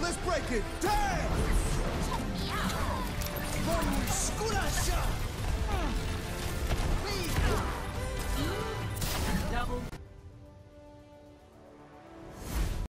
let's break it damn!